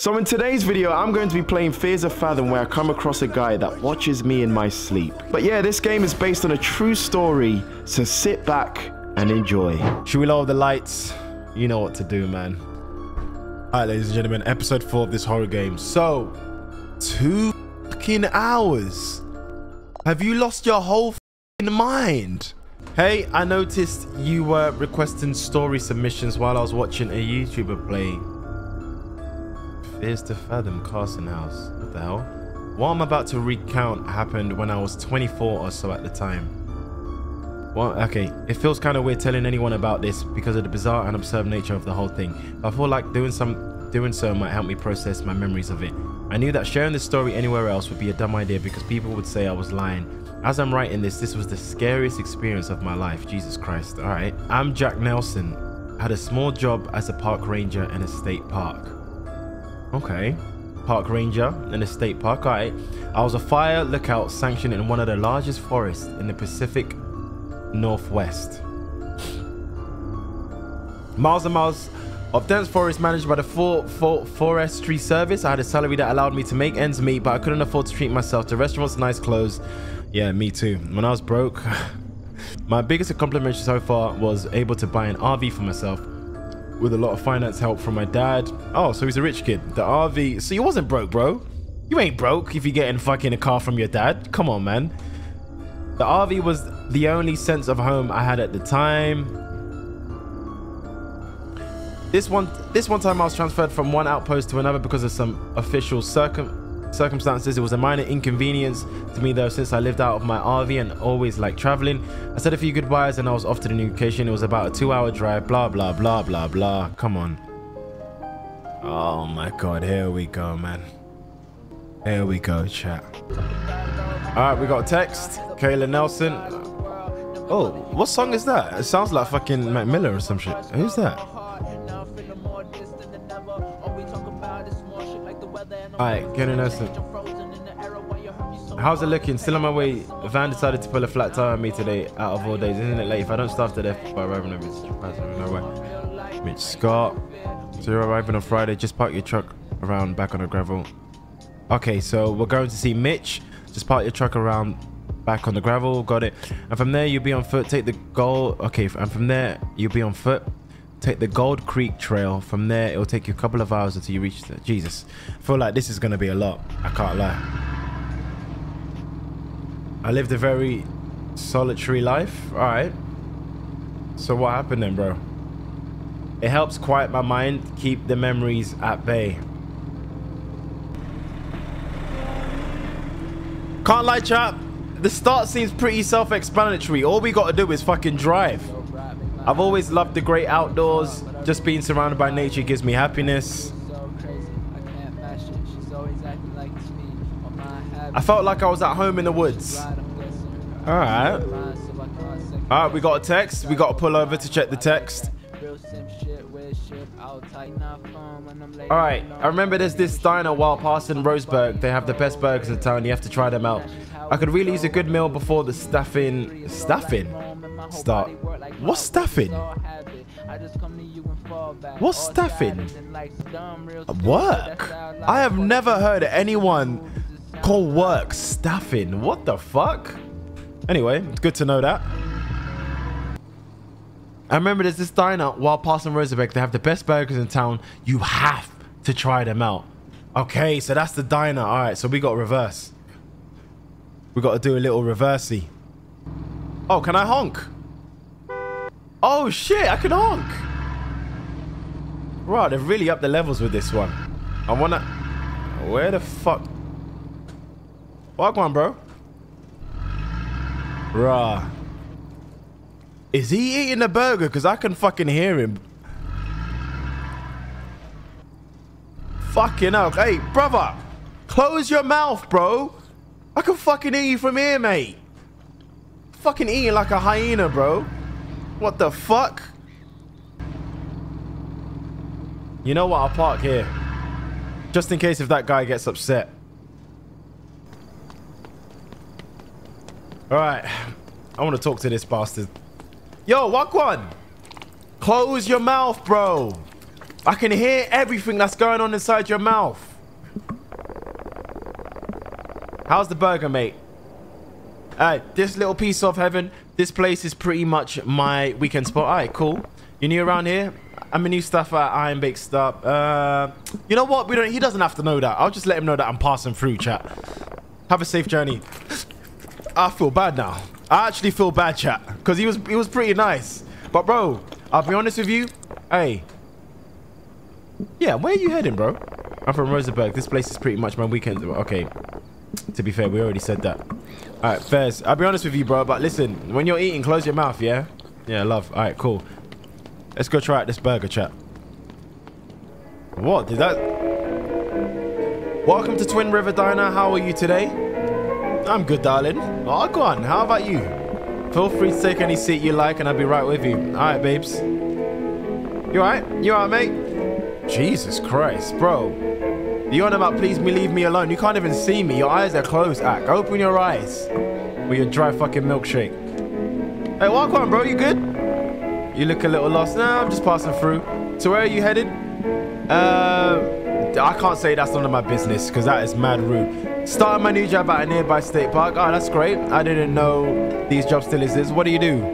So in today's video, I'm going to be playing Fears of Fathom where I come across a guy that watches me in my sleep. But yeah, this game is based on a true story, so sit back and enjoy. Should we lower the lights? You know what to do, man. All right, ladies and gentlemen, episode four of this horror game. So, two fucking hours. Have you lost your whole fucking mind? Hey, I noticed you were requesting story submissions while I was watching a YouTuber play Fears to Fathom Carson House. What the hell? What I'm about to recount happened when I was 24 or so at the time. Well, okay, it feels kind of weird telling anyone about this because of the bizarre and absurd nature of the whole thing. But I feel like doing some doing so might help me process my memories of it. I knew that sharing this story anywhere else would be a dumb idea because people would say I was lying. As I'm writing this, this was the scariest experience of my life. Jesus Christ. All right. I'm Jack Nelson. I had a small job as a park ranger in a state park. Okay. Park ranger in a state park. All right. I was a fire lookout sanctioned in one of the largest forests in the Pacific Northwest. Miles and miles of dense forest managed by the for, for, Forestry Service. I had a salary that allowed me to make ends meet, but I couldn't afford to treat myself to restaurants, nice clothes. Yeah, me too. When I was broke, my biggest accomplishment so far was able to buy an RV for myself with a lot of finance help from my dad. Oh, so he's a rich kid. The RV. So you wasn't broke, bro. You ain't broke if you're getting fucking a car from your dad. Come on, man. The RV was the only sense of home I had at the time. This one, this one time I was transferred from one outpost to another because of some official circum circumstances. It was a minor inconvenience to me though since I lived out of my RV and always liked traveling. I said a few goodbyes and I was off to the new location. It was about a two hour drive, blah, blah, blah, blah, blah. Come on. Oh my God, here we go, man. Here we go, chat. All right, we got text. Kayla Nelson. Oh, what song is that? It sounds like fucking Mac Miller or some shit. Who's that? Alright, Kayla Nelson. How's it looking? Still on my way. Van decided to pull a flat tire on me today out of all days. Isn't it late? If I don't starve to death by arriving at no way. Mitch Scott. So you're arriving on Friday. Just park your truck around back on the gravel. Okay, so we're going to see Mitch. Just park your truck around back on the gravel. Got it. And from there, you'll be on foot. Take the goal. Okay, and from there, you'll be on foot. Take the Gold Creek Trail. From there, it'll take you a couple of hours until you reach the... Jesus. I feel like this is going to be a lot. I can't lie. I lived a very solitary life. All right. So what happened then, bro? It helps quiet my mind, keep the memories at bay. Can't lie, chap. The start seems pretty self-explanatory. All we got to do is fucking drive. I've always loved the great outdoors. Just being surrounded by nature gives me happiness. I felt like I was at home in the woods. All right. All right, we got a text. We got to pull over to check the text. All right, I remember there's this diner while passing Roseburg. They have the best burgers in town. You have to try them out. I could really use a good meal before the staffing. Staffing? Start. What's staffing? What's staffing? Work? I have never heard anyone call work staffing. What the fuck? Anyway, it's good to know that. I remember there's this diner while passing Roseburg. They have the best burgers in town. You have to try them out. Okay, so that's the diner. All right, so we got reverse. We got to do a little reversey. Oh, can I honk? Oh, shit, I can honk. Right, they've really upped the levels with this one. I want to... Where the fuck... Walk on, bro. Rah. Is he eating the burger? Because I can fucking hear him. Fucking hell. Hey, brother. Close your mouth, bro. I can fucking hear you from here, mate. Fucking eating like a hyena, bro. What the fuck? You know what? I'll park here. Just in case if that guy gets upset. Alright. I want to talk to this bastard. Yo, one? Close your mouth, bro. I can hear everything that's going on inside your mouth. How's the burger, mate? Alright, this little piece of heaven, this place is pretty much my weekend spot. Alright, cool. You new around here? I'm a new staff at Ironbark Stop. Uh, you know what? We don't. He doesn't have to know that. I'll just let him know that I'm passing through, chat. Have a safe journey. I feel bad now. I actually feel bad, chat, because he was he was pretty nice. But bro, I'll be honest with you. Hey. Yeah, where are you heading, bro? I'm from Rosenberg. This place is pretty much my weekend. Okay. To be fair, we already said that. All right, Fairs. I'll be honest with you, bro. But listen, when you're eating, close your mouth, yeah? Yeah, love. All right, cool. Let's go try out this burger, chat. What? Did that... Welcome to Twin River Diner. How are you today? I'm good, darling. Oh, go on. How about you? Feel free to take any seat you like and I'll be right with you. All right, babes. You all right? You all right, mate? Jesus Christ, bro. You on about please me leave me alone? You can't even see me. Your eyes are closed, Ack. Open your eyes. With your dry fucking milkshake. Hey, walk on, bro. You good? You look a little lost. Nah, I'm just passing through. So where are you headed? Uh, I can't say that's none of my business because that is mad rude. Starting my new job at a nearby state park. Oh, that's great. I didn't know these jobs still exist. What do you do?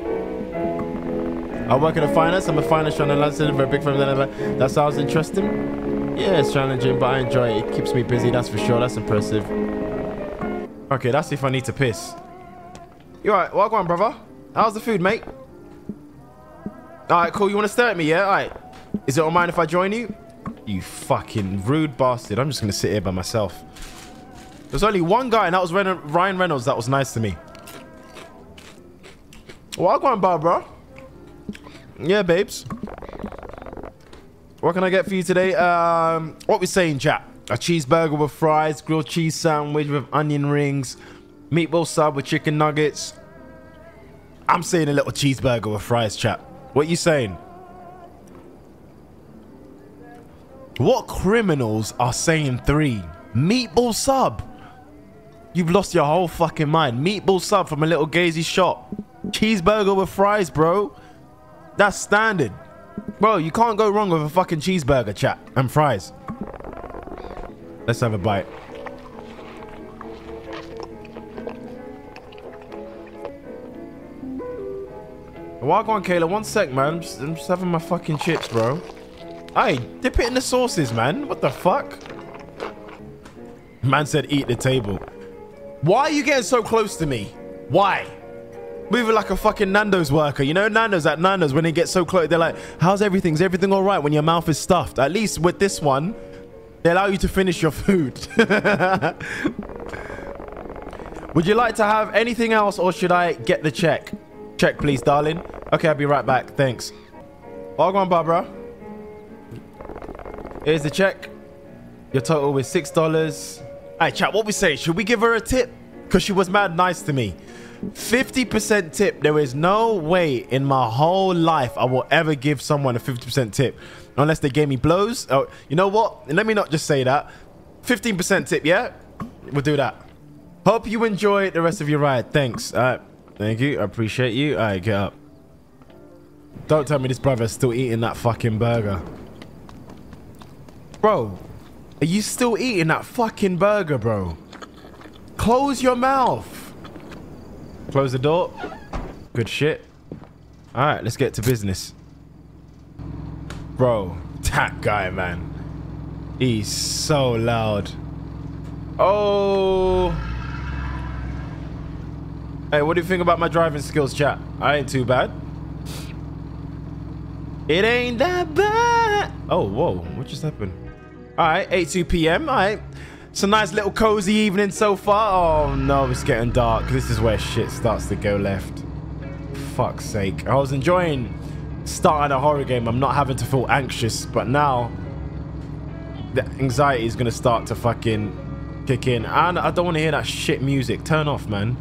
I work in a finance. I'm a finance analyst for a big firm. That sounds interesting. Yeah, it's challenging, but I enjoy it. It keeps me busy, that's for sure. That's impressive. Okay, that's if I need to piss. You alright? Welcome, brother. How's the food, mate? All right, cool. You want to stare at me, yeah? All right. Is it all mine if I join you? You fucking rude bastard. I'm just going to sit here by myself. There's only one guy, and that was Ryan Reynolds that was nice to me. Welcome, Barbara. Yeah, babes. What can I get for you today? Um, what we saying, chat? A cheeseburger with fries, grilled cheese sandwich with onion rings, meatball sub with chicken nuggets. I'm saying a little cheeseburger with fries, chat. What you saying? What criminals are saying three? Meatball sub. You've lost your whole fucking mind. Meatball sub from a little gazy shop. Cheeseburger with fries, bro. That's standard. Bro, you can't go wrong with a fucking cheeseburger, chat. And fries. Let's have a bite. Walk on, Kayla. One sec, man. I'm just, I'm just having my fucking chips, bro. Hey, dip it in the sauces, man. What the fuck? Man said eat the table. Why are you getting so close to me? Why? Moving like a fucking Nando's worker. You know Nando's at Nando's when they get so close, they're like, how's everything? Is everything all right when your mouth is stuffed? At least with this one, they allow you to finish your food. Would you like to have anything else or should I get the check? Check, please, darling. Okay, I'll be right back. Thanks. On, Barbara. Here's the check. Your total was $6. All right, chat, what we say? Should we give her a tip? Because she was mad nice to me. 50% tip. There is no way in my whole life I will ever give someone a 50% tip. Unless they gave me blows. Oh, you know what? Let me not just say that. 15% tip, yeah? We'll do that. Hope you enjoy the rest of your ride. Thanks. All right. Thank you. I appreciate you. All right, get up. Don't tell me this brother's still eating that fucking burger. Bro, are you still eating that fucking burger, bro? Close your mouth. Close the door. Good shit. All right, let's get to business. Bro, that guy, man. He's so loud. Oh... Hey, what do you think about my driving skills, chat? I ain't too bad. It ain't that bad. Oh, whoa. What just happened? All right, 8 2 p.m. All right. It's a nice little cozy evening so far. Oh, no, it's getting dark. This is where shit starts to go left. Fuck's sake. I was enjoying starting a horror game. I'm not having to feel anxious, but now the anxiety is going to start to fucking kick in. And I don't want to hear that shit music. Turn off, man.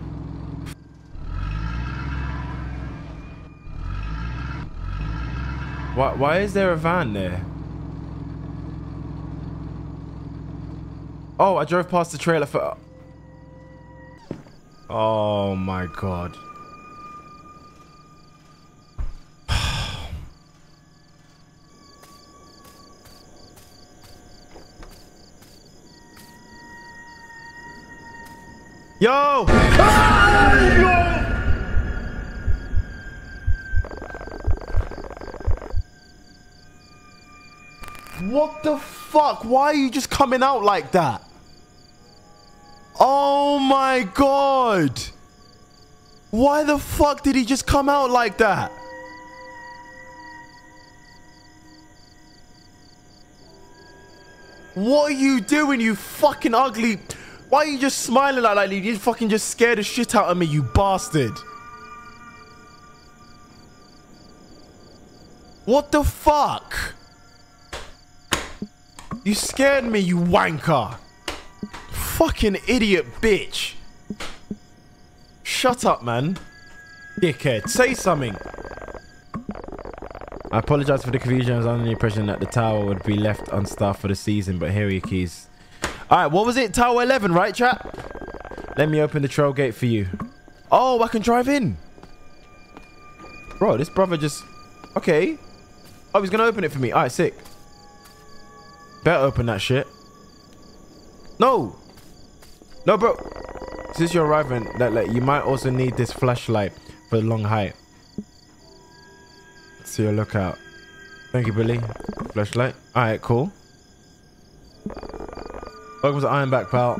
Why, why is there a van there? Oh, I drove past the trailer for... Oh my god. Yo! What the fuck? Why are you just coming out like that? Oh my god! Why the fuck did he just come out like that? What are you doing, you fucking ugly... Why are you just smiling like that? You fucking just scared the shit out of me, you bastard. What the fuck? You scared me, you wanker. Fucking idiot bitch. Shut up, man. Dickhead, say something. I apologize for the confusion. I was under the impression that the tower would be left unstaffed for the season, but here are your keys. All right, what was it? Tower 11, right, chat? Let me open the trail gate for you. Oh, I can drive in. Bro, this brother just... Okay. Oh, he's going to open it for me. All right, sick. Better open that shit. No. No, bro. Since you're arriving, that like, you might also need this flashlight for the long height. So your lookout. Thank you, Billy. Flashlight. All right, cool. Welcome to Ironbark, pal.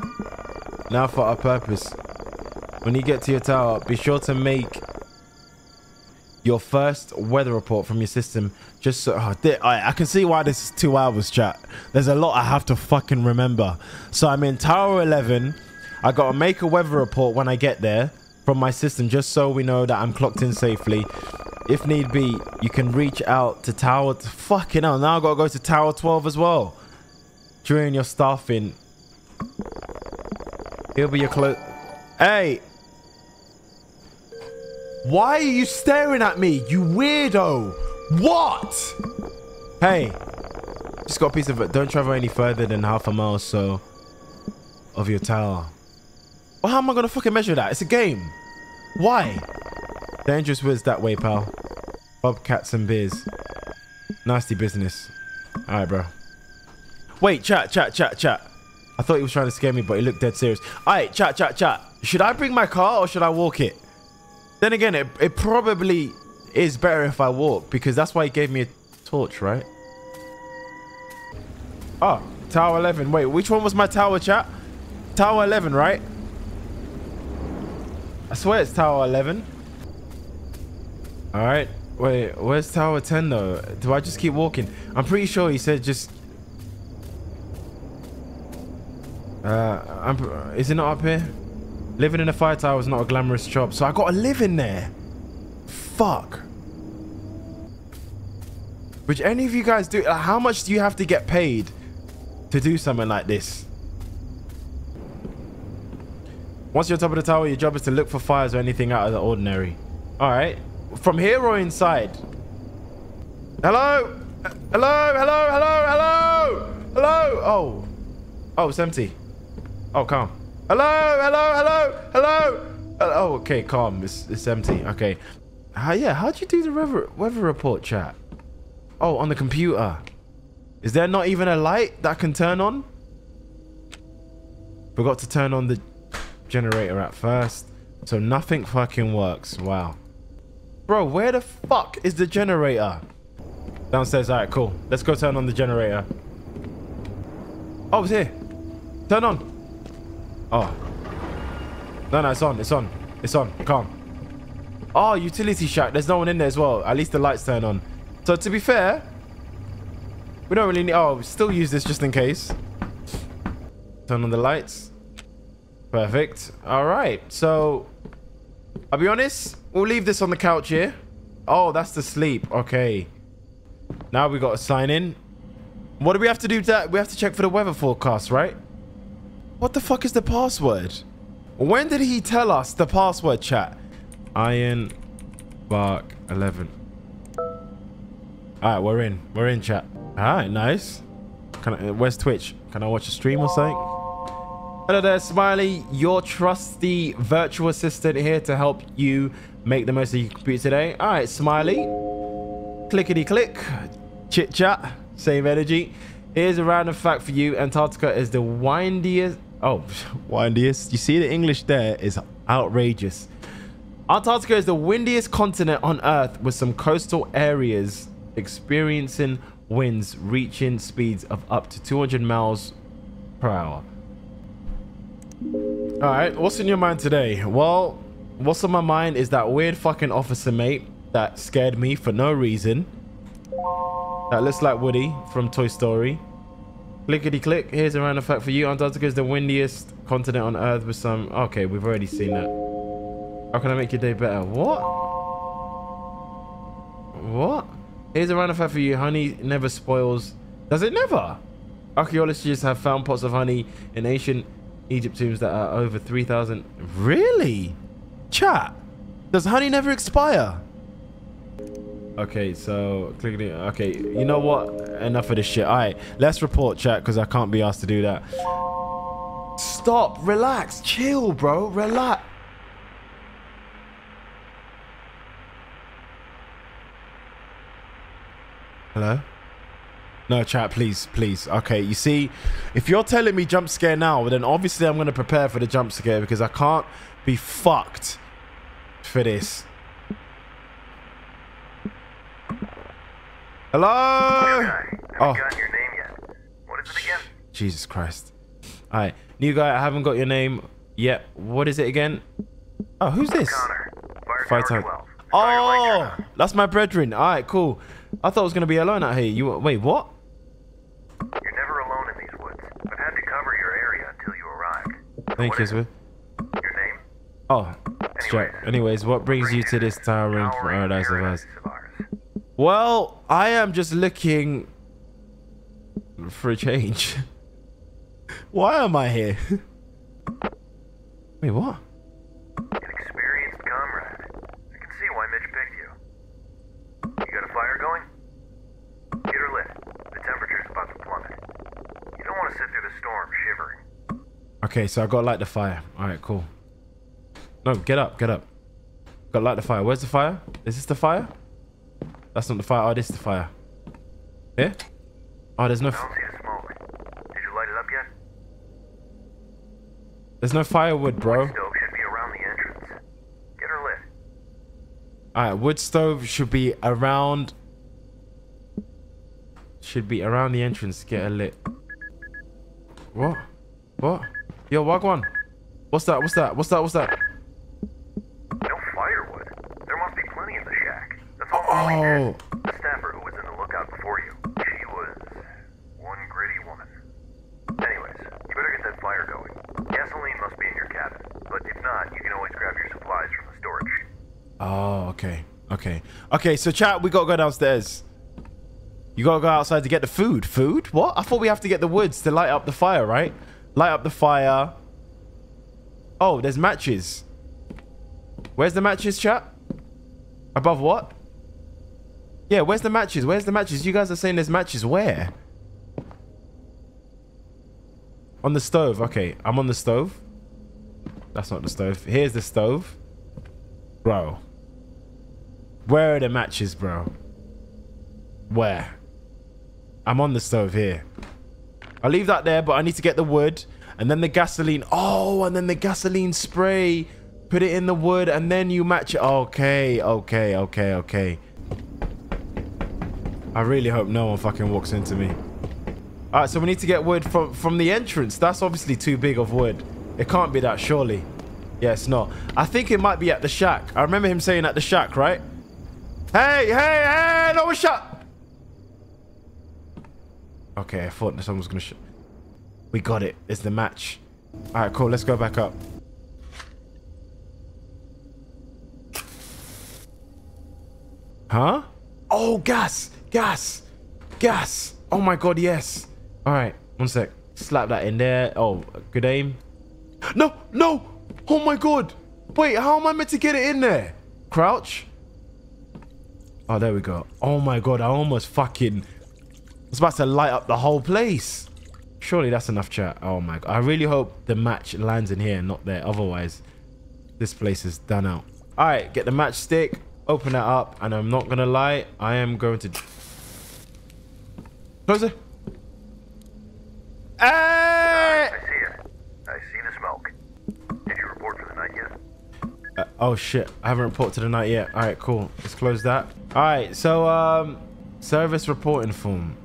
Now for our purpose. When you get to your tower, be sure to make your first weather report from your system just so oh, I, I can see why this is two hours chat there's a lot i have to fucking remember so i'm in tower 11 i gotta make a weather report when i get there from my system just so we know that i'm clocked in safely if need be you can reach out to tower fucking hell now i gotta go to tower 12 as well during your staffing He'll be your close. Hey! Why are you staring at me, you weirdo? What? Hey, just got a piece of. Don't travel any further than half a mile or so of your tower. Well, how am I gonna fucking measure that? It's a game. Why? Dangerous words that way, pal. Bobcats and beers. Nasty business. Alright, bro. Wait, chat, chat, chat, chat. I thought he was trying to scare me, but he looked dead serious. Alright, chat, chat, chat. Should I bring my car or should I walk it? Then again, it, it probably is better if I walk because that's why he gave me a torch, right? Oh, Tower 11. Wait, which one was my tower, chat? Tower 11, right? I swear it's Tower 11. All right. Wait, where's Tower 10 though? Do I just keep walking? I'm pretty sure he said just Uh, I'm, is it not up here? Living in a fire tower is not a glamorous job, so I gotta live in there. Fuck. Which any of you guys do? Like, how much do you have to get paid to do something like this? Once you're top of the tower, your job is to look for fires or anything out of the ordinary. All right. From here or inside? Hello? Hello? Hello? Hello? Hello? Hello? Oh. Oh, it's empty. Oh, calm. Hello, hello, hello, hello. Uh, oh, okay, calm. It's, it's empty. Okay. Uh, how, yeah, how'd you do the weather, weather report chat? Oh, on the computer. Is there not even a light that can turn on? Forgot to turn on the generator at first. So nothing fucking works. Wow. Bro, where the fuck is the generator? Downstairs. All right, cool. Let's go turn on the generator. Oh, it's here. Turn on. Oh. No, no, it's on. It's on. It's on. Calm. Oh, utility shack. There's no one in there as well. At least the lights turn on. So to be fair, we don't really need... Oh, we still use this just in case. Turn on the lights. Perfect. All right. So, I'll be honest. We'll leave this on the couch here. Oh, that's the sleep. Okay. Now we got to sign in. What do we have to do? That we have to check for the weather forecast, right? What the fuck is the password? When did he tell us the password, chat? Iron Bark 11. Alright, we're in. We're in, chat. Alright, nice. Can I, where's Twitch? Can I watch a stream or something? Hello there, Smiley. Your trusty virtual assistant here to help you make the most of your computer today. Alright, Smiley. Clickety click. Chit chat. Same energy. Here's a random fact for you. Antarctica is the windiest Oh, windiest. You see the English there is outrageous. Antarctica is the windiest continent on Earth with some coastal areas experiencing winds reaching speeds of up to 200 miles per hour. All right, what's in your mind today? Well, what's on my mind is that weird fucking officer mate that scared me for no reason. That looks like Woody from Toy Story. Clickety click. Here's a random fact for you. Antarctica is the windiest continent on Earth with some. Okay, we've already seen that. How can I make your day better? What? What? Here's a random fact for you. Honey never spoils. Does it never? Archaeologists have found pots of honey in ancient Egypt tombs that are over 3,000. Really? Chat. Does honey never expire? Okay, so clicking Okay, you know what? Enough of this shit. All right, let's report chat because I can't be asked to do that. Stop. Relax. Chill, bro. Relax. Hello? No, chat, please, please. Okay, you see, if you're telling me jump scare now, then obviously I'm going to prepare for the jump scare because I can't be fucked for this. Hello? oh. got your name yet. What is it again? Jesus Christ. All right, new guy, I haven't got your name yet. What is it again? Oh, who's this? Fire 12. Oh, that's my brethren. All right, cool. I thought I was going to be alone out here. You Wait, what? You're never alone in these woods. I've had to cover your area until you arrived. Thank you, sir. Your name? Oh, Anyways, Anyways what brings you to this towering paradise of ours? Well, I am just looking for a change. Why am I here? Wait, what? An experienced comrade. I can see why Mitch picked you. You got a fire going? Get her lit. The temperature's about to plummet. You don't want to sit through the storm shivering. Okay, so I got to light the fire. All right, cool. No, get up, get up. Got to light the fire. Where's the fire? Is this the fire? That's not the fire. Oh, this is the fire. Here? Oh, there's no... I don't see the smoke. Did you light it up yet? There's no firewood, bro. Wood stove should be around the entrance. Get her lit. Alright, wood stove should be around... Should be around the entrance. Get her lit. What? What? Yo, Wagwan. What's that? What's that? What's that? What's that? No firewood. There must be plenty in the shack. That's all Oh. The staffer who was in the lookout before you. She was one gritty woman. Anyways, you better get that fire going. Gasoline must be in your cabin, but if not, you can always grab your supplies from the storage. Oh, okay. Okay. Okay, so chat, we gotta go downstairs. You gotta go outside to get the food. Food? What? I thought we have to get the woods to light up the fire, right? Light up the fire. Oh, there's matches. Where's the matches, chat? Above what? Yeah, where's the matches? Where's the matches? You guys are saying there's matches. Where? On the stove. Okay, I'm on the stove. That's not the stove. Here's the stove. Bro. Where are the matches, bro? Where? I'm on the stove here. I'll leave that there, but I need to get the wood. And then the gasoline. Oh, and then the gasoline spray. Put it in the wood, and then you match it. Okay, okay, okay, okay. I really hope no one fucking walks into me. All right, so we need to get wood from, from the entrance. That's obviously too big of wood. It can't be that, surely. Yeah, it's not. I think it might be at the shack. I remember him saying at the shack, right? Hey, hey, hey, no shut. Okay, I thought someone was going to We got it. It's the match. All right, cool. Let's go back up. Huh? Oh, gas. Gas! Gas! Oh my god, yes! Alright, one sec. Slap that in there. Oh, good aim. No! No! Oh my god! Wait, how am I meant to get it in there? Crouch? Oh, there we go. Oh my god, I almost fucking... It's about to light up the whole place. Surely that's enough chat. Oh my god. I really hope the match lands in here and not there. Otherwise, this place is done out. All right, get the match stick, open that up, and I'm not going to lie, I am going to... Closer. Uh... I see it. I see the smoke. Did you report for the night yet? Uh, oh shit, I haven't reported to the night yet. All right, cool. Let's close that. All right, so um, service reporting form.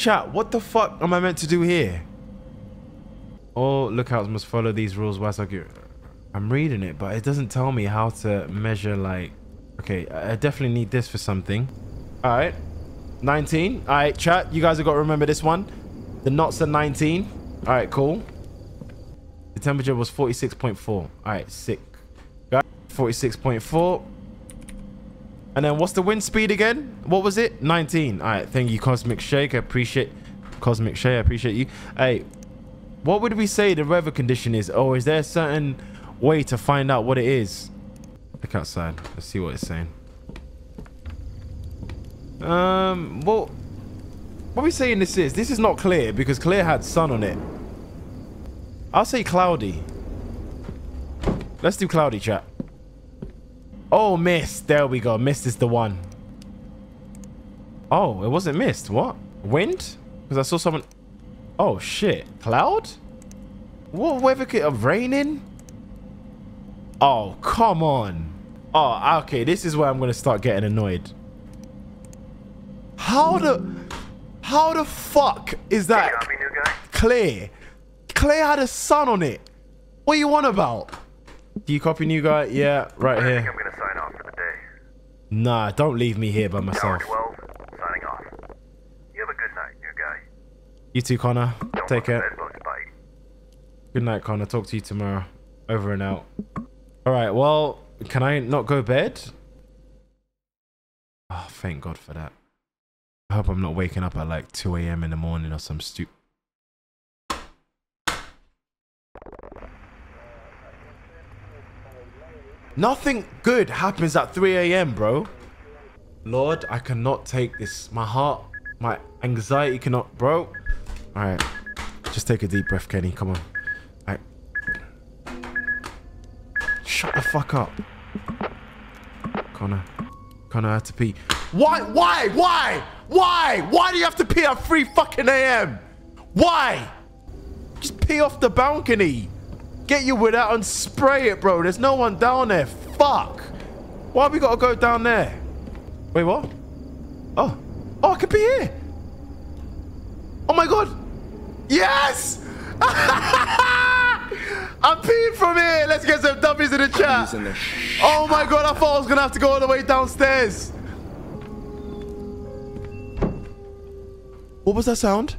Chat, what the fuck am I meant to do here? All lookouts must follow these rules whilst I. I'm reading it, but it doesn't tell me how to measure like... Okay, I definitely need this for something. All right, 19. All right, chat, you guys have got to remember this one. The knots are 19. All right, cool. The temperature was 46.4. All right, sick. 46.4. And then what's the wind speed again? What was it? 19. All right, thank you, Cosmic Shake. I appreciate Cosmic Shake. I appreciate you. Hey, what would we say the weather condition is? Or is there a certain way to find out what it is? Look outside. Let's see what it's saying. Um, well, what are we saying this is? This is not clear because clear had sun on it. I'll say cloudy. Let's do cloudy, chat. Oh, mist. There we go. Mist is the one. Oh, it wasn't missed. What? Wind? Because I saw someone... Oh, shit. Cloud? What weather could... Uh, raining? Oh, come on. Oh, okay. This is where I'm going to start getting annoyed. How the... How the fuck is that guy? clear? Clear had a sun on it. What you want about? Do you copy new guy? Yeah, right here. I'm gonna sign off for the day. Nah, don't leave me here by myself. 12, signing off. You have a good night, new guy. You too, Connor. Don't Take care. Good night, Connor. Talk to you tomorrow. Over and out. All right. Well, can I not go to bed? Oh, thank God for that. I hope I'm not waking up at like 2 a.m. in the morning or some stupid. Nothing good happens at 3 a.m., bro. Lord, I cannot take this. My heart, my anxiety cannot, bro. All right. Just take a deep breath, Kenny. Come on. All right. Shut the fuck up. Connor. Connor, I had to pee. Why? Why? Why? Why? Why do you have to pee at 3 fucking a.m.? Why? Just pee off the balcony. Get your wood out and spray it, bro. There's no one down there. Fuck. Why we gotta go down there? Wait, what? Oh. Oh, I can pee here. Oh my god. Yes! I'm peeing from here. Let's get some dummies in the chat. Oh my god, I thought I was gonna have to go all the way downstairs. What was that sound?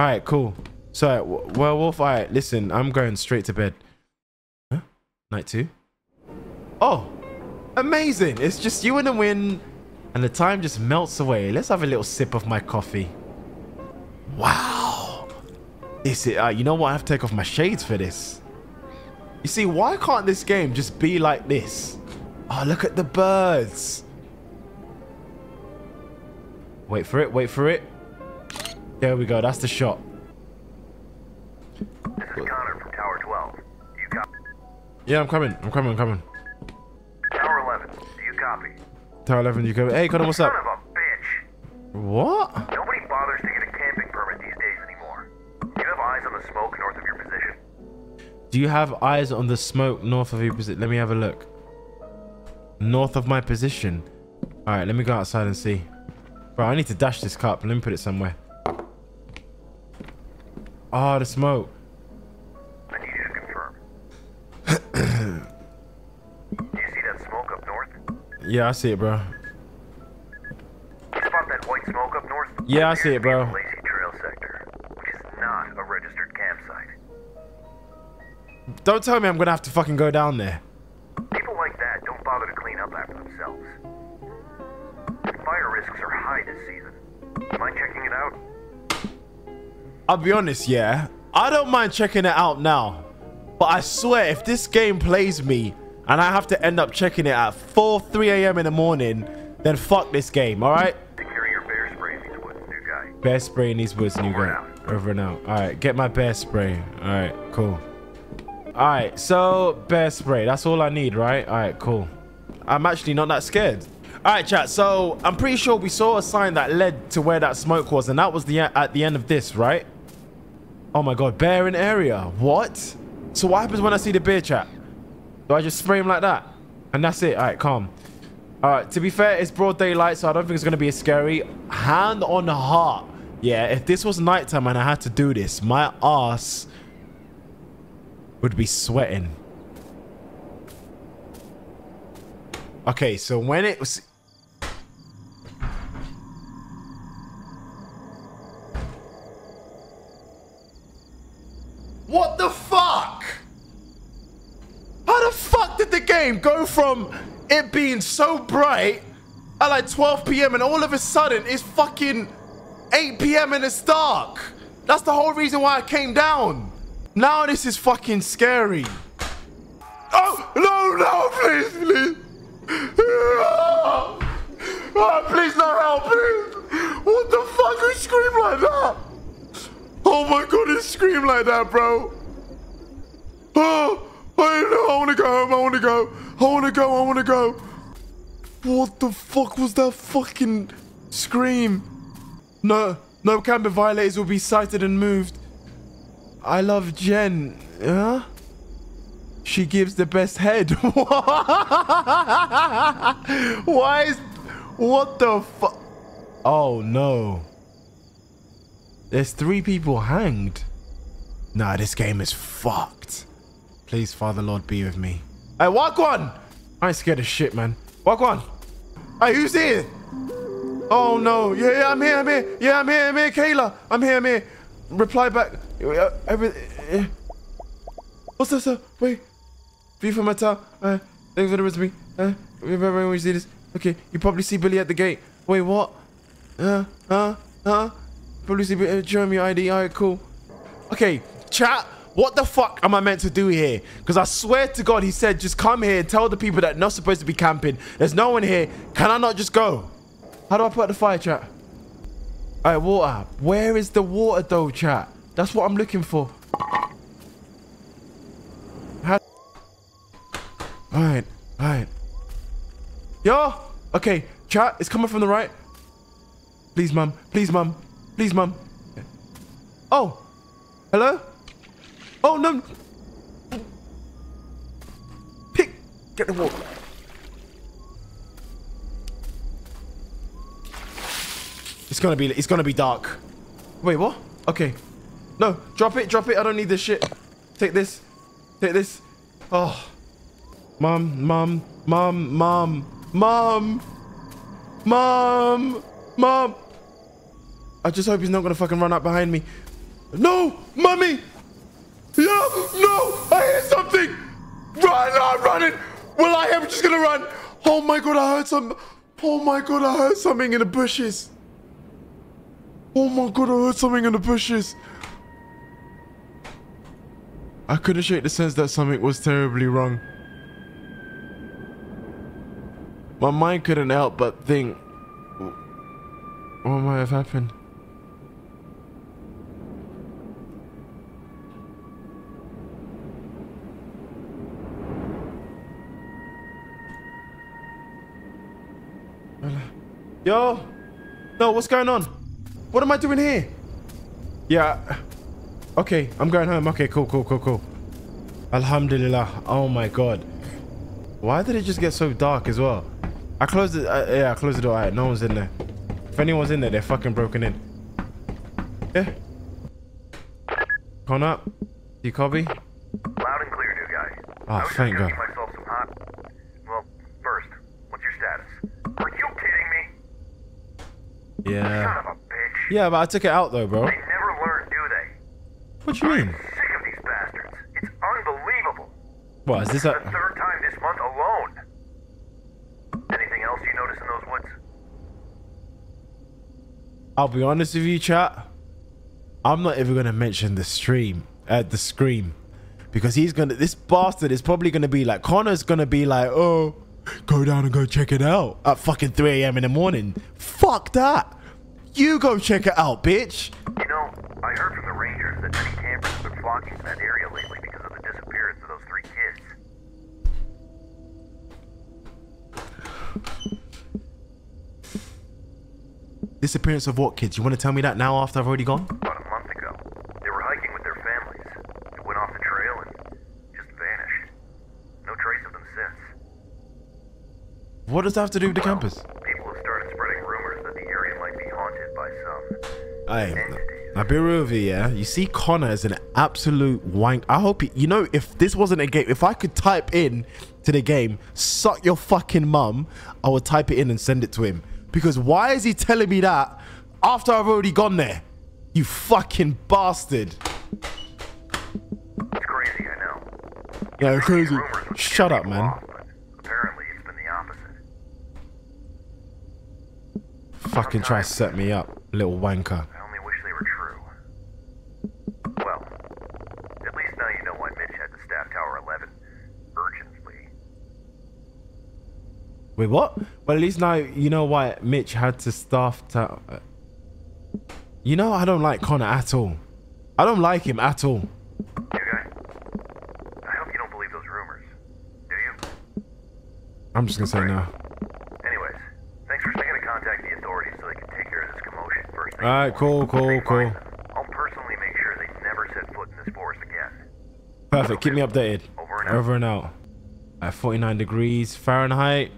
All right, cool. So, werewolf, all right, listen, I'm going straight to bed. Huh? Night two? Oh, amazing. It's just you and the wind, and the time just melts away. Let's have a little sip of my coffee. Wow. This is, uh, you know what? I have to take off my shades for this. You see, why can't this game just be like this? Oh, look at the birds. Wait for it, wait for it. There we go, that's the shot. This is Connor from Tower 12. You copy? Yeah, I'm coming, I'm coming, I'm coming. Tower 11, do you copy? Tower 11, you copy? Hey, Connor, what's up? Son of a bitch! What? Nobody bothers to get a camping permit these days anymore. Do you have eyes on the smoke north of your position? Do you have eyes on the smoke north of your position? Let me have a look. North of my position. All right, let me go outside and see. Bro, I need to dash this cup. Let me put it somewhere. Oh, the smoke. Yeah, I see it, bro. Spot that white smoke up north? Yeah, I see it, bro. Appears to be the Lacey Trail sector, which is not a registered campsite. Don't tell me I'm gonna have to fucking go down there. People like that don't bother to clean up after themselves. Fire risks are high this season. Mind checking it out? I'll be honest, yeah. I don't mind checking it out now. But I swear, if this game plays me and I have to end up checking it at 4, 3 a.m. in the morning, then fuck this game, alright? Take care of your bear spray in these woods, new guy. Bear spray in these woods, new guy. Over and out. Alright, get my bear spray. Alright, cool. Alright, so bear spray. That's all I need, right? Alright, cool. I'm actually not that scared. Alright, chat. So I'm pretty sure we saw a sign that led to where that smoke was, and that was the at the end of this, right? Oh my god, bear in area. What? So what happens when I see the bear chat? Do I just spray him like that? And that's it. All right, calm. All right, to be fair, it's broad daylight, so I don't think it's going to be as scary. Hand on heart. Yeah, if this was nighttime and I had to do this, my ass would be sweating. Okay, so when it was... What the fuck? How the fuck did the game go from it being so bright at like 12 p.m. and all of a sudden it's fucking 8 p.m. and it's dark? That's the whole reason why I came down. Now this is fucking scary. Oh, no, no, please, please. Oh, please, no help, please. What the fuck? Who screamed like that? Oh my god, he screamed like that, bro. Oh, I know. I want to go home. I want to go. I want to go. I want to go. What the fuck was that fucking scream? No, no camera violators will be cited and moved. I love Jen. Huh? She gives the best head. Why is... What the fuck? Oh, no. There's three people hanged. Nah, this game is fucked. Please, Father Lord, be with me. Hey, walk one! I ain't scared of shit, man. Walk one! Hey, who's here? Oh, no. Yeah, yeah, I'm here, I'm here. Yeah, I'm here, I'm here, Kayla. I'm here, I'm here. Reply back. Uh, every, uh, What's this? Uh, wait. Be for my town. Uh, thanks for the rest of me. Uh, remember when we see this? Okay, you probably see Billy at the gate. Wait, what? Uh, huh? Huh? Probably see Billy. Uh, show me ID. Alright, cool. Okay, chat. What the fuck am I meant to do here? Because I swear to God, he said, just come here and tell the people that not supposed to be camping. There's no one here. Can I not just go? How do I put the fire, chat? All right, water. Where is the water, though, chat? That's what I'm looking for. How all right, all right. Yo, okay, chat, it's coming from the right. Please, mum, please, mum, please, mum. Oh, hello? Oh, no. Pick, get the water. It's gonna be, it's gonna be dark. Wait, what? Okay. No, drop it, drop it. I don't need this shit. Take this, take this. Oh. Mom, mom, mom, mom, mom, mom, mom. I just hope he's not gonna fucking run up behind me. No, mummy. No, no, I hear something. Run, I'm running. Well, I am just gonna run. Oh my god, I heard some. Oh my god, I heard something in the bushes. Oh my god, I heard something in the bushes. I couldn't shake the sense that something was terribly wrong. My mind couldn't help but think, what might have happened? Yo! No, what's going on? What am I doing here? Yeah. Okay, I'm going home. Okay, cool, cool, cool, cool. Alhamdulillah. Oh my god. Why did it just get so dark as well? I closed it. Uh, yeah, I closed the door. Alright, no one's in there. If anyone's in there, they're fucking broken in. Yeah. Con up. You copy? Loud and clear, new guy. Oh, thank God. get myself some hot. Well, first, what's your status? Are you kidding me? Yeah. Son of a bitch. Yeah, but I took it out though, bro. They never learn, do they? What you mean? Sick of these bastards. It's unbelievable. What is this? The third time this month alone. Anything else you notice in those woods? I'll be honest with you, chat. I'm not even gonna mention the stream, uh, the scream, because he's gonna. This bastard is probably gonna be like Connor's gonna be like, oh, go down and go check it out at fucking 3 a.m. in the morning. Fuck that. You go check it out, bitch. You know, I heard from the rangers that many campers have been flocking to that area lately because of the disappearance of those three kids. Disappearance of what kids? You want to tell me that now after I've already gone? About a month ago, they were hiking with their families. They went off the trail and just vanished. No trace of What does that have to do with the Well, campus? People have started spreading rumors that the area might be haunted by some Hey, entities. I'll be real with you, yeah. You see, Connor is an absolute wank. I hope he, you know if this wasn't a game, if I could type in to the game, "suck your fucking mum," I would type it in and send it to him. Because why is he telling me that after I've already gone there? You fucking bastard. It's crazy, I know. Yeah, crazy. Shut up, man. off, apparently, it's been the opposite. Fucking try to set me up, little wanker. I only wish they were true. Well, at least now you know why Mitch had to staff Tower 11 urgently. Wait, what? But at least now you know why Mitch had to staff to. uh, You know, I don't like Connor at all. I don't like him at all. You guys, I hope you don't believe those rumors. Do you? I'm just gonna say no. Anyways, thanks for sticking to contact the authorities so they can take care of this commotion first thing. in the Alright, cool, cool, cool. I'll personally make sure they never set foot in this forest again. Perfect. Keep me updated. Over and out. Over and out. At 49 degrees Fahrenheit.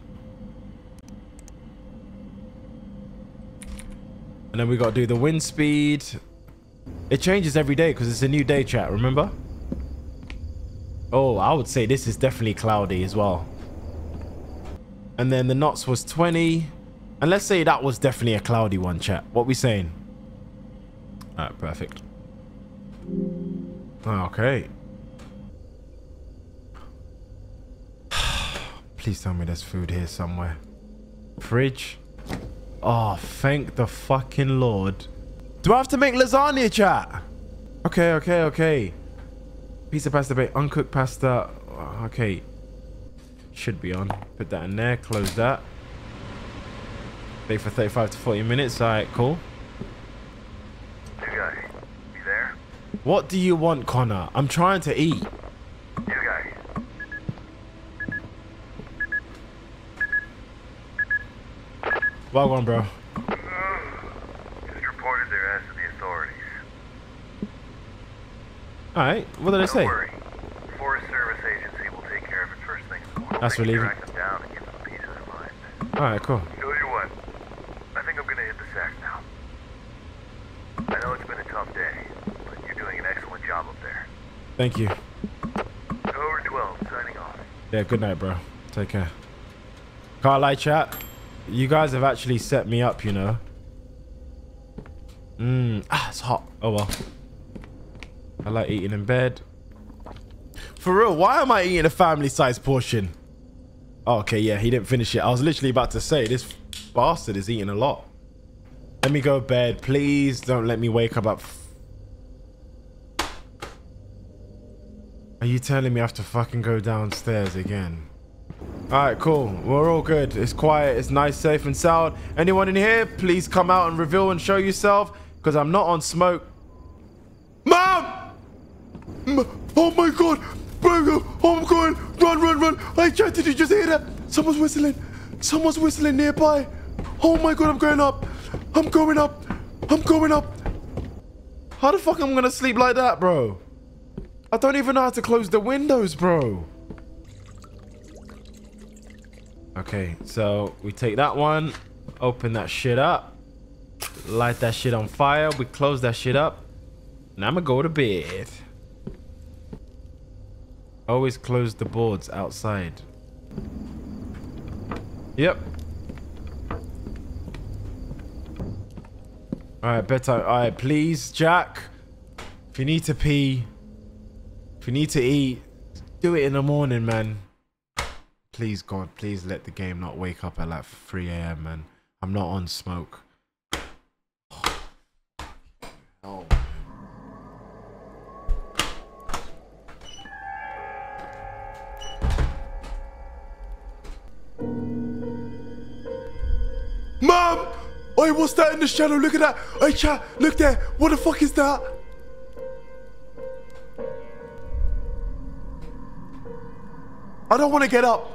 And then we got to do the wind speed. It changes every day because it's a new day chat, remember? Oh, I would say this is definitely cloudy as well. And then the knots was 20. And let's say that was definitely a cloudy one, chat. What we saying? Alright, perfect. Okay. Please tell me there's food here somewhere. Fridge. Oh, thank the fucking Lord. Do I have to make lasagna, chat? Okay, okay, okay. Pizza pasta, bake, uncooked pasta. Okay. Should be on. Put that in there. Close that. Bake for 35 to 40 minutes. Alright, cool. New guy, you there? What do you want, Connor? I'm trying to eat. New guy. Well on, bro. Just reported their ass to the authorities. Alright, what did I say? worry. Forest Service Agency will take care of it first thing in the morning. That's relieving. Track them down and give them a piece of their mind. Alright, cool. Tell you what, I think I'm gonna hit the sack now. I know it's been a tough day, but you're doing an excellent job up there. Thank you. Over 12, signing off. Yeah, good night, bro. Take care. Can't lie, chat. You guys have actually set me up, you know. Mmm. Ah, it's hot. Oh, well. I like eating in bed. For real, why am I eating a family-sized portion? Oh, okay, yeah, he didn't finish it. I was literally about to say, this bastard is eating a lot. Let me go to bed. Please don't let me wake up at... Are you telling me I have to fucking go downstairs again? Alright, cool. We're all good. It's quiet, it's nice, safe, and sound. Anyone in here, please come out and reveal and show yourself, because I'm not on smoke. Mom! Oh my god! Bro, oh my god! Run, run, run! Hey, chat, did you just hear that? Someone's whistling. Someone's whistling nearby. Oh my god, I'm going up. I'm going up. I'm going up. How the fuck am I gonna sleep like that, bro? I don't even know how to close the windows, bro. Okay, so we take that one, open that shit up, light that shit on fire, we close that shit up, and I'm gonna go to bed. Always close the boards outside. Yep. Alright, bedtime. Alright, please, Jack. If you need to pee, if you need to eat, do it in the morning, man. Please, God, please let the game not wake up at like 3 a.m., man. I'm not on smoke. Oh. Mom! Hey, what's that in the shadow? Look at that. Hey, chat, look there. What the fuck is that? I don't want to get up.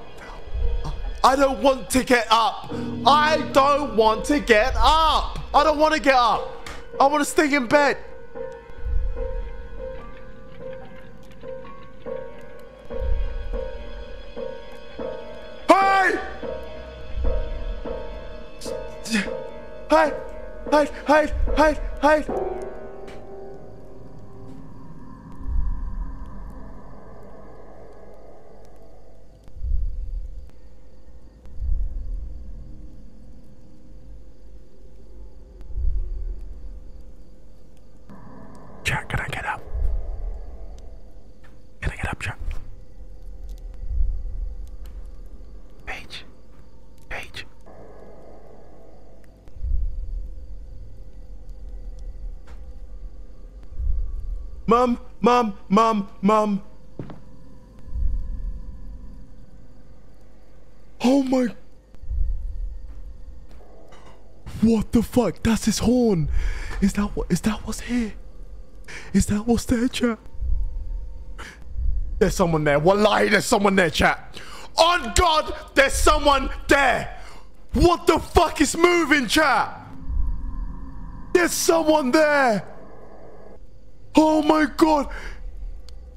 I don't want to get up. I don't want to get up. I don't want to get up. I want to stay in bed. Hey! Hey! Hey! Hey! Hey! Hey! Mum, mum, mum, mum. Oh my. What the fuck? That's his horn. Is that what? Is that what's here? Is that what's there, chat? There's someone there. Wallahi, there's someone there, chat. On God, there's someone there. What the fuck is moving, chat? There's someone there. Oh my God.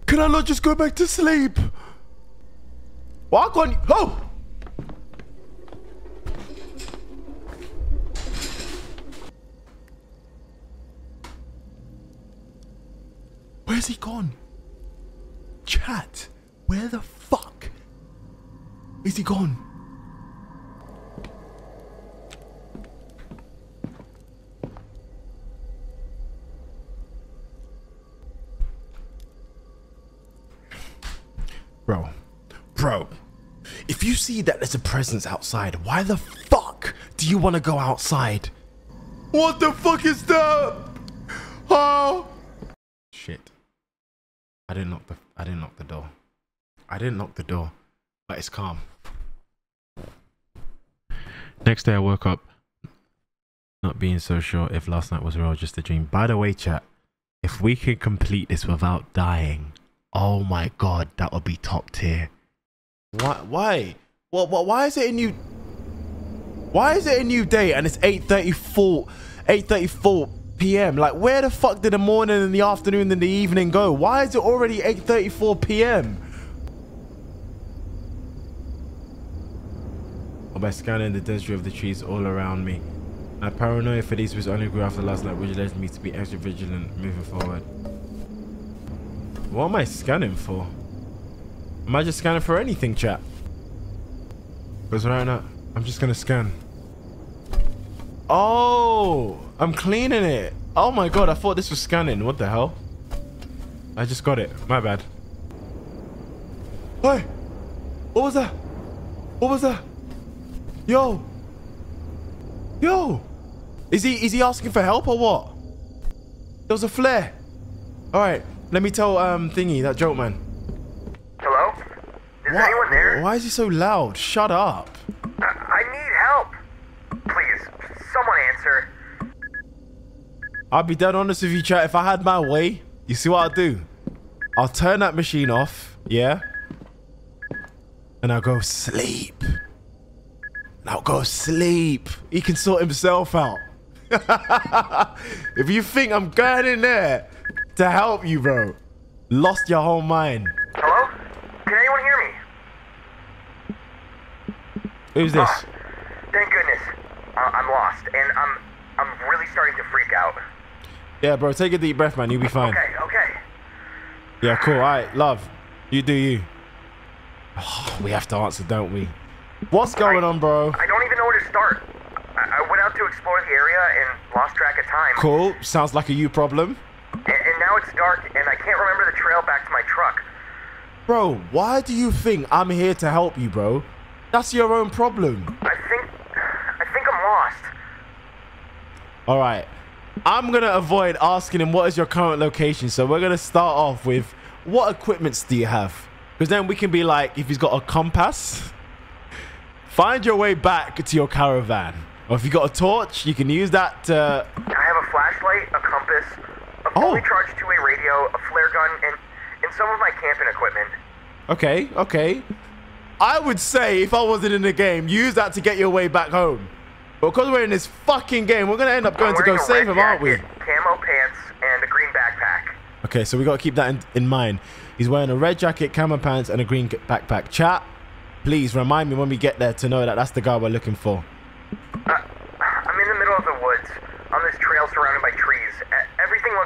Can I not just go back to sleep? I can't. Oh! Where's he gone? Chat, where the fuck is he gone? Bro, bro, if you see that there's a presence outside, why the fuck do you want to go outside? What the fuck is that? Oh! Shit. I didn't knock the I didn't knock the door. I didn't knock the door, but it's calm. Next day I woke up not being so sure if last night was real or just a dream. By the way, chat, if we can complete this without dying, oh my god, that would be top tier. Why? Why? What? What? Why is it a new? Why is it a new day and it's 8:34, 8:34 p.m. Like, where the fuck did the morning and the afternoon and the evening go? Why is it already 8:34 p.m.? By scanning the density of the trees all around me. My paranoia for these was only grew after last night, which led me to be extra vigilant moving forward. What am I scanning for? Am I just scanning for anything, chat? Because right now, I'm just gonna scan. Oh, I'm cleaning it. Oh my god, I thought this was scanning. What the hell? I just got it. My bad. Hey, what was that? What was that? Yo, yo, is he is he asking for help or what? There was a flare. All right, let me tell um thingy that joke man. Hello? Is Why- anyone there? Why is he so loud? Shut up. I, I need help. Please, someone answer. I'll be dead honest with you, chat. If I had my way, you see what I'll do? I'll turn that machine off, yeah? And I'll go sleep. And I'll go sleep. He can sort himself out. if you think I'm going in there to help you, bro, lost your whole mind. Hello? Can anyone hear me? Who's this? Ah, thank goodness. Uh, I'm lost, and I'm I'm really starting to freak out. Yeah, bro, take a deep breath, man. You'll be fine. Okay, okay. Yeah, cool. All right, love. You do you. Oh, we have to answer, don't we? What's going on, bro? I don't even know where to start. I, I went out to explore the area and lost track of time. Cool. Sounds like a you problem. And now it's dark, and I can't remember the trail back to my truck. Bro, why do you think I'm here to help you, bro? That's your own problem. I think I think I'm lost. All right. I'm going to avoid asking him what is your current location. So we're going to start off with what equipments do you have? Because then we can be like, if he's got a compass, find your way back to your caravan. Or if you got a torch, you can use that to... I have a flashlight, a compass, a fully Oh. charged two-way radio, a flare gun, and and some of my camping equipment. Okay, okay. I would say if I wasn't in the game, use that to get your way back home. But because we're in this fucking game, we're going to end up going to go save him, aren't we? Camo pants and a green backpack. Okay, so we got to keep that in, in mind. He's wearing a red jacket, camo pants, and a green backpack. Chat, please remind me when we get there to know that that's the guy we're looking for. Uh, I'm in the middle of the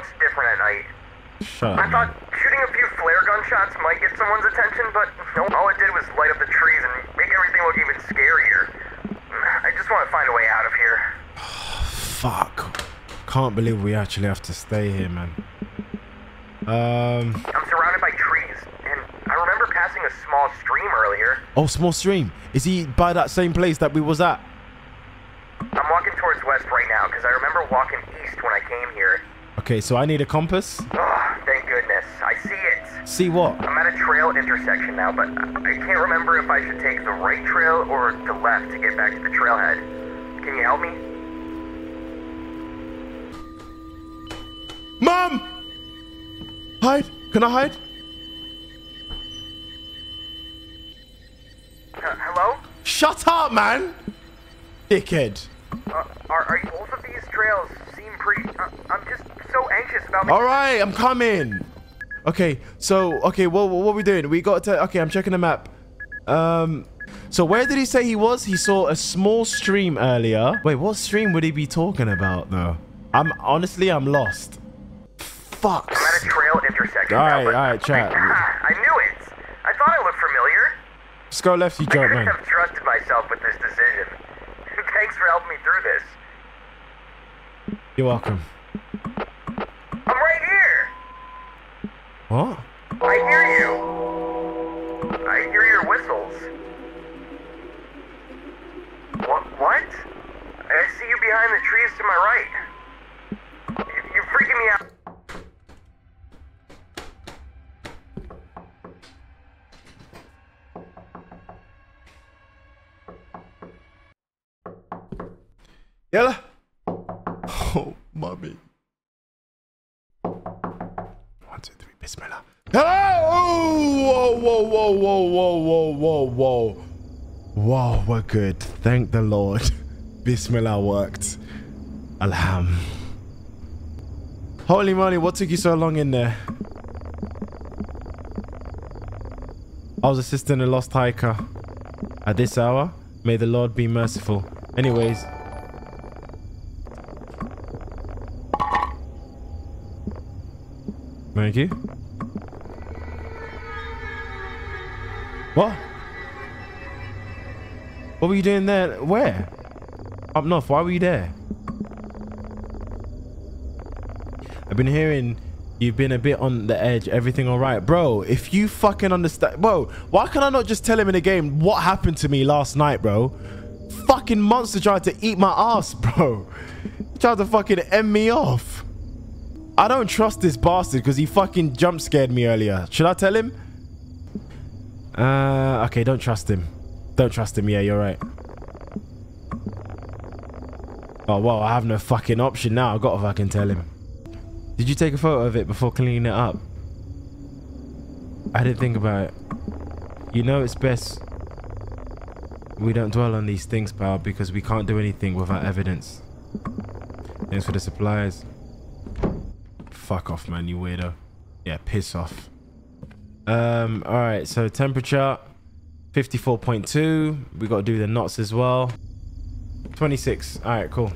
it's different at night. Shut I up. thought shooting a few flare gun shots might get someone's attention, but no, all it did was light up the trees and make everything look even scarier. I just want to find a way out of here. Fuck. Can't believe we actually have to stay here, man. Um. I'm surrounded by trees, and I remember passing a small stream earlier. Oh, small stream. Is he by that same place that we was at? I'm walking towards west right now because I remember walking east when I came here. Okay, so I need a compass. Oh, thank goodness. I see it. See what? I'm at a trail intersection now, but I can't remember if I should take the right trail or the left to get back to the trailhead. Can you help me? Mom! Hide. Can I hide? Uh, hello? Shut up, man! Dickhead. Uh, are, are both of these trails seem pretty... Uh, I'm just so anxious about... All right, I'm coming. Okay, so okay, what what are we doing? We got to. Okay, I'm checking the map. Um, so where did he say he was? He saw a small stream earlier. Wait, what stream would he be talking about though? I'm honestly, I'm lost. Fuck. I'm at a trail intersection All now, right, but all right, chat. Ah, I knew it. I thought I looked familiar. Just go left, you I couldn't man. have trusted myself with this decision. Thanks for helping me through this. You're welcome. What? I hear you. I hear your whistles. What? What? I see you behind the trees to my right. You- You're freaking me out. Yalla. Oh, mommy. Bismillah. Hello! Whoa, whoa, whoa, whoa, whoa, whoa, whoa, whoa. Whoa, we're good. Thank the Lord. Bismillah worked. Alham. Holy moly, what took you so long in there? I was assisting a lost hiker. At this hour, may the Lord be merciful. Anyways, Thank you. What? What were you doing there? Where? Up north. Why were you there? I've been hearing you've been a bit on the edge. Everything all right, bro? If you fucking understand, bro, why can I not just tell him in the game what happened to me last night, bro? Fucking monster tried to eat my ass, bro. Tried to fucking end me off. I don't trust this bastard because he fucking jump scared me earlier. Should I tell him? Uh, okay, don't trust him. Don't trust him. Yeah, you're right. Oh, well, I have no fucking option now. I've got to fucking tell him. Did you take a photo of it before cleaning it up? I didn't think about it. You know it's best we don't dwell on these things, pal, because we can't do anything without evidence. Thanks for the supplies. Fuck off, man, you weirdo. Yeah, piss off. Um, alright, so temperature 54.2. We gotta do the knots as well. 26. Alright, cool.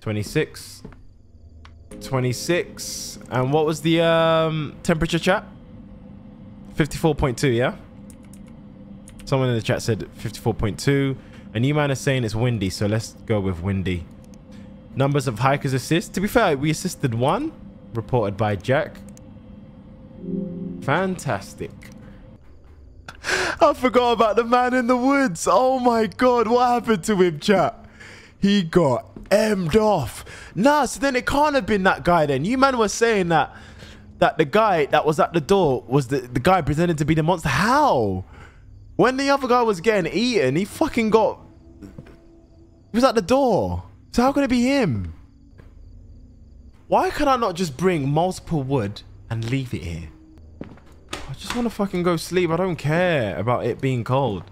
26. 26. And what was the um temperature chat? 54.2, yeah? Someone in the chat said 54.2. And you man is saying it's windy, so let's go with windy. Numbers of hikers assist. To be fair, we assisted one. Reported by Jack. Fantastic. I forgot about the man in the woods. Oh my god, what happened to him, chat? He got emmed off. Nah, so then it can't have been that guy then. You man was saying that that the guy that was at the door was the, the guy pretending to be the monster. How? When the other guy was getting eaten, he fucking got... He was at the door. So how can it be him? Why can I not just bring multiple wood and leave it here? I just want to fucking go sleep. I don't care about it being cold.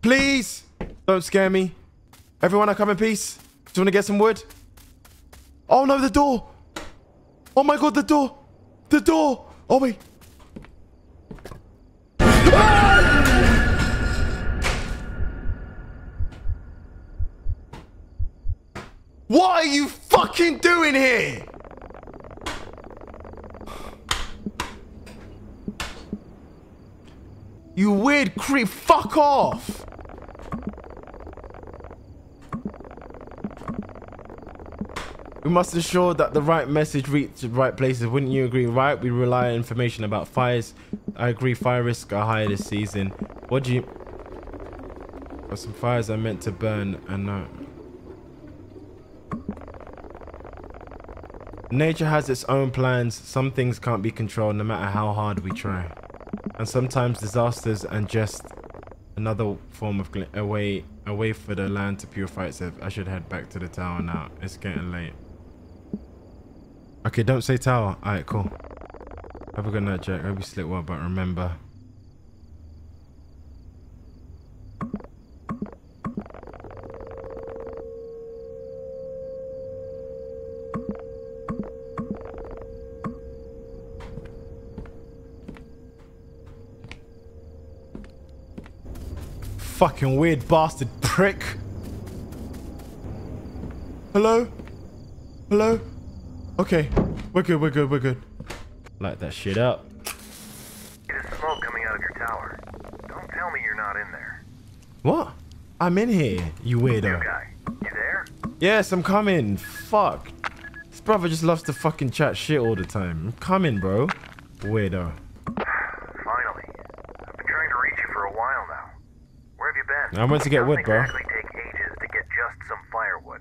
Please, don't scare me. Everyone, I come in peace. Do you want to get some wood? Oh no, the door. Oh my god, the door. The door. Oh wait. What are you fucking doing here? You weird creep, fuck off! We must ensure that the right message reaches the right places. Wouldn't you agree? Right? We rely on information about fires. I agree. Fire risks are higher this season. What do you? But some fires are meant to burn and not. Nature has its own plans. Some things can't be controlled no matter how hard we try. And sometimes disasters and just another form of a way a way for the land to purify itself. I should head back to the tower now. It's getting late. Okay, don't say tower. Alright, cool. Have a good night, Jack. Hope you sleep well, but remember. Fucking weird bastard prick. Hello? Hello? Okay, we're good, we're good, we're good. Light that shit up. It is smoke coming out of your tower. Don't tell me you're not in there. What? I'm in here, you New weirdo. guy, you there? Yes, I'm coming. Fuck. This brother just loves to fucking chat shit all the time. I'm coming, bro. Weirdo. Finally. I've been trying to reach you for a while now. Where have you? I went to get wood, bro. exactly take ages to get just some firewood.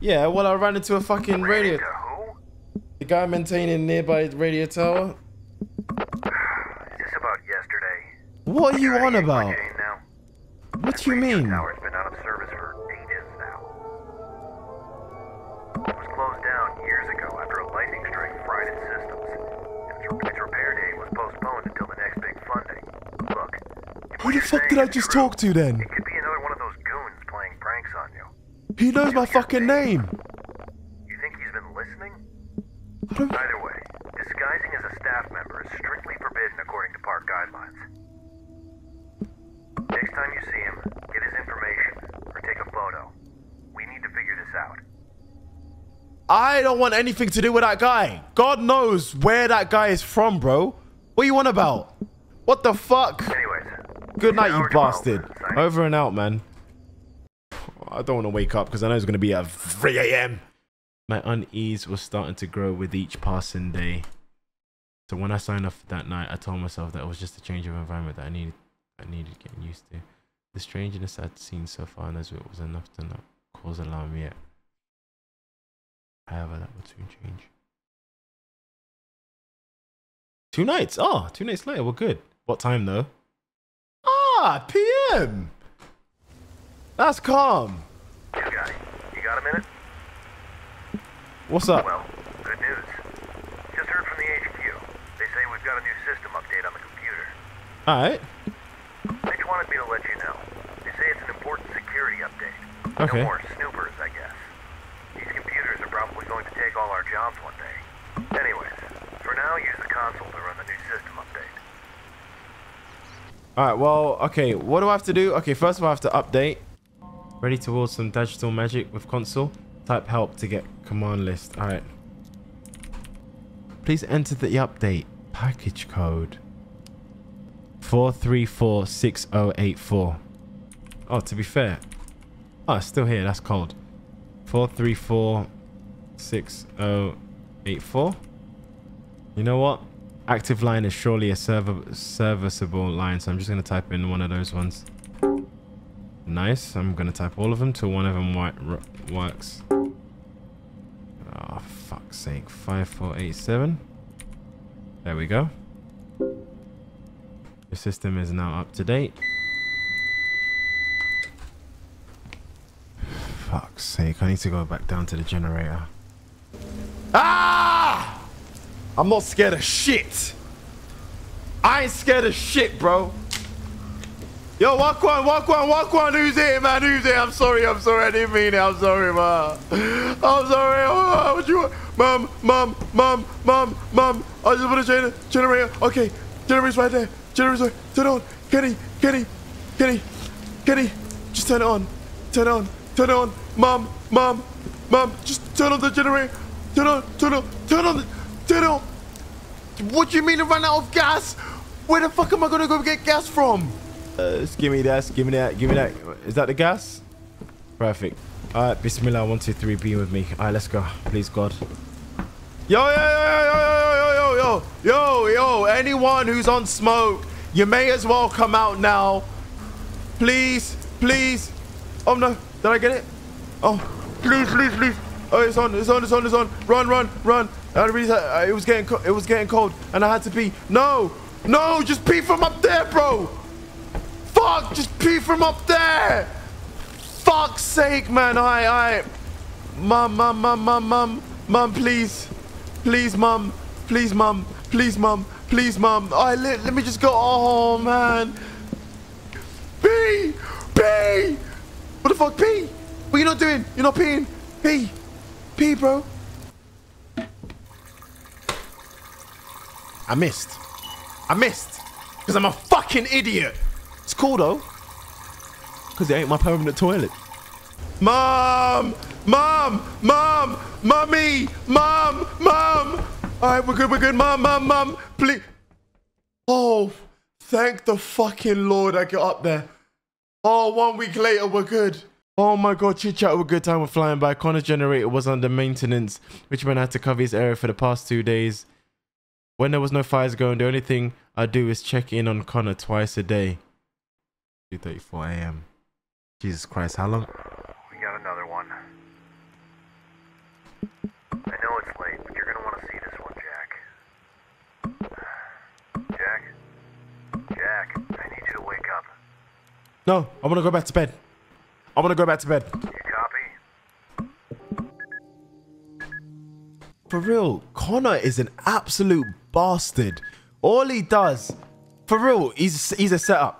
Yeah, well, I ran into a fucking Ran radio. into who? The guy maintaining nearby radio tower. Is this about yesterday? What are you on to get my about? now? What do you Radio mean? tower's been out of service for ages now. It was closed down years ago after a lightning strike fried its systems. And its, its repair date was postponed until the next big funding. Look, Who what the fuck did I just true, talk to then? It could be another one of those goons playing pranks on you. He knows my fucking name. You think he's been listening? I don't- Either way, disguising as a staff member is strictly forbidden according to park guidelines. Next time you see him, get his information or take a photo. We need to figure this out. I don't want anything to do with that guy. God knows where that guy is from, bro. What you want about? What the fuck? Anyways, Good night, you bastard. Over and out, man. I don't want to wake up because I know it's going to be at 3 a.m. My unease was starting to grow with each passing day. So when I signed off that night, I told myself that it was just a change of environment that I needed I needed getting used to. The strangeness I'd seen so far in Ezra was enough to not cause alarm yet. However, that would soon change. Two nights. Oh, two nights later. We're good. What time though? Ah, PM. That's calm. New guy, you got a minute? What's up? Well, good news. Just heard from the HQ. They say we've got a new system update on the computer. All right. They just wanted me to let you know. They say it's an important security update. Okay. No more snoopers, I guess. These computers are probably going to take all our jobs one day. Anyways, for now, use the console to run the new system update. All right. Well, okay. What do I have to do? Okay. First of all, I have to update. Ready towards some digital magic with console. Type help to get command list. All right. Please enter the update package code. Four three four six zero eight four. Oh, to be fair. Oh, it's still here. That's cold. Four three four six zero eight four. You know what? Active line is surely a server serviceable line, so I'm just gonna type in one of those ones. Nice. I'm gonna type all of them till one of them works. Sake. Five four eight seven. There we go. Your system is now up to date. Fuck's sake. I need to go back down to the generator. Ah! I'm not scared of shit. I ain't scared of shit, bro. Yo, walk one, walk one, walk one. Who's here, man? Who's here? I'm sorry, I'm sorry. I didn't mean it. I'm sorry, man. I'm sorry. Oh, what you want? Mom, mom, mom, mom, mom. I just want to change the generator. Okay, generator's right there. Generator's right. Turn on. Kenny, Kenny, Kenny, Kenny. Just turn it on. Turn it on. Turn it on. Mom, mom, Mom, just turn on the generator. Turn on, turn on, turn on, turn on. What do you mean it ran out of gas? Where the fuck am I gonna go get gas from? Uh, give me that. Give me that. Give me that. Is that the gas? Perfect. All right, Bismillah. One, two, three. Be with me. All right, let's go. Please, God. Yo, yo, yo, yo, yo, yo, yo, yo, yo, yo. Anyone who's on smoke, you may as well come out now. Please, please. Oh no, did I get it? Oh, please, please, please. Oh, it's on, it's on, it's on, it's on. Run, run, run. I really, uh, it was getting, it was getting cold, and I had to pee. No, no, just pee from up there, bro. Fuck, just pee from up there. Fuck's sake, man. I, I, mum, mum, mum, mum, mum, mum, please, please, mum, please, mum, please, mum, please, mum. I let, let me just go. Oh man. Pee, pee. What the fuck, pee? What are you not doing? You're not peeing. Pee, pee, bro. I missed. I missed. Because I'm a fucking idiot. It's cool though. Because it ain't my permanent toilet. Mom! Mom! Mom! Mummy! Mom! Mom! Alright, we're good, we're good. Mom, mom, mom, please. Oh, thank the fucking Lord I got up there. Oh, one week later, we're good. Oh my god, chit chat, we're good time. We're flying by. Connor's generator was under maintenance, which meant I had to cover his area for the past two days. When there was no fires going, the only thing I do is check in on Connor twice a day. 2:34 a.m. Jesus Christ, how long? We got another one. I know it's late, but you're gonna want to see this one, Jack. Jack? Jack, I need you to wake up. No, I want to go back to bed. I want to go back to bed. You copy? For real, Connor is an absolute bastard. All he does, for real, he's he's a setup.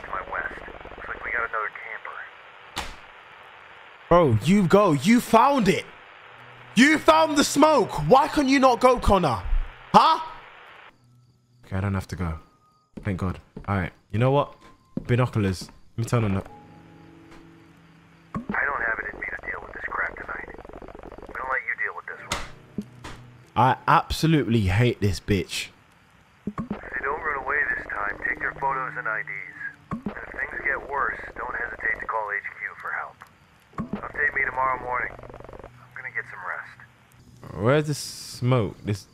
Bro, you go. You found it. You found the smoke. Why can't you not go, Connor? Huh? Okay, I don't have to go. Thank God. All right. You know what? Binoculars. Let me turn on that. I don't have it in me to deal with this crap tonight. I'm gonna let you deal with this one. I absolutely hate this bitch. If they don't run away this time, take their photos and IDs. And if things get worse, don't hesitate to call HQ for help. Update me tomorrow morning. I'm gonna get some rest. Where's the smoke? This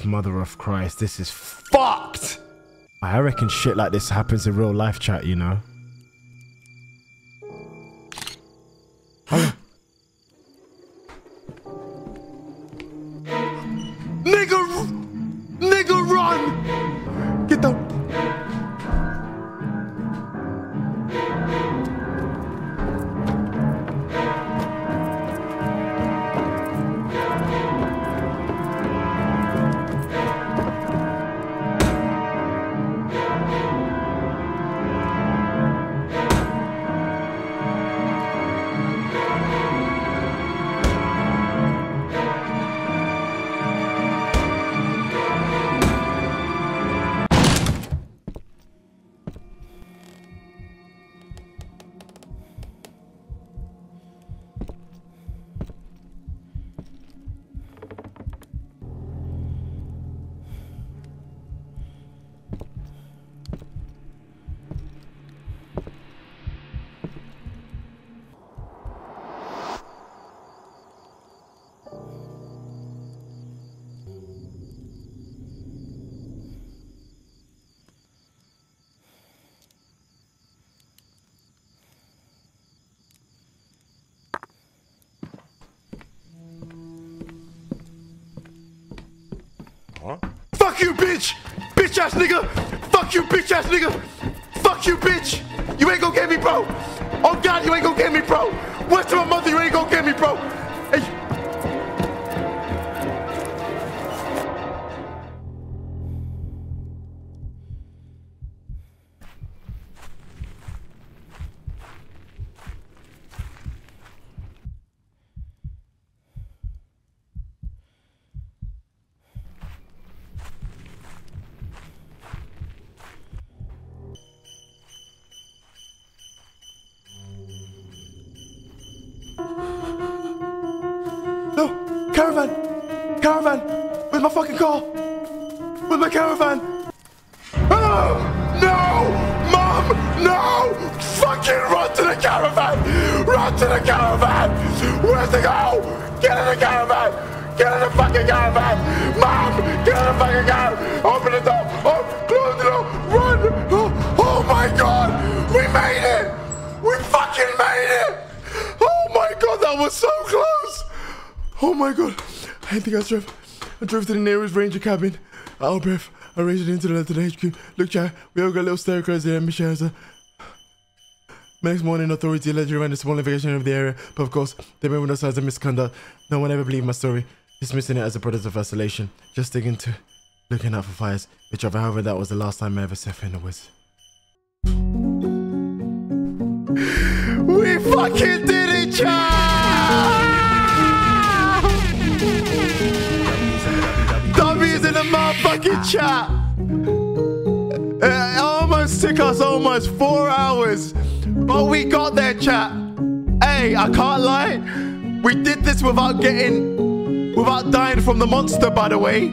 Jesus, mother of Christ, this is fucked! I reckon shit like this happens in real life chat, you know? Bitch! Bitch ass nigga! Fuck you, bitch ass nigga! Fuck you, bitch! You ain't gonna get me, bro! Oh god, you ain't gonna get me, bro! Where's to my mother? You ain't gonna get me, bro! Hey. Caravan! Caravan! Where's my fucking car? Where's my caravan? Oh! No! Mom! No! Fucking run to the caravan! Run to the caravan! Where's the go? Get in the caravan! Get in the fucking caravan! Mom! Get in the fucking caravan! Open the door! Oh, close the door! Run! Oh, oh my god! We made it! We fucking made it! Oh my god, that was so close! Oh my god. I think I drove. I drove to the nearest ranger cabin. Out of breath. I raced into the, to the HQ. Look, Jack, we all got a little crazy there, Michelle. So. Next morning, authority allegedly ran a small investigation of the area, but of course, they went with us as a misconduct. No one ever believed my story, dismissing it as a product of isolation. Just sticking to looking out for fires, which, however, that was the last time I ever set foot in the woods. We fucking did it, Jack! W's in the motherfucking chat. It almost took us almost four hours, but we got there, chat. Hey, I can't lie. We did this without getting, without dying from the monster, by the way.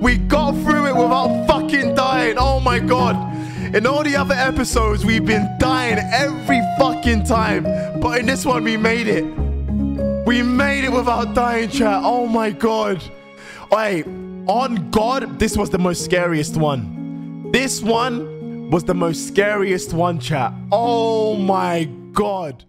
We got through it without fucking dying. Oh my god. In all the other episodes, we've been dying every fucking time. But in this one, we made it. We made it without dying, chat. Oh my god. Wait, on God, this was the most scariest one. This one was the most scariest one, chat. Oh my god.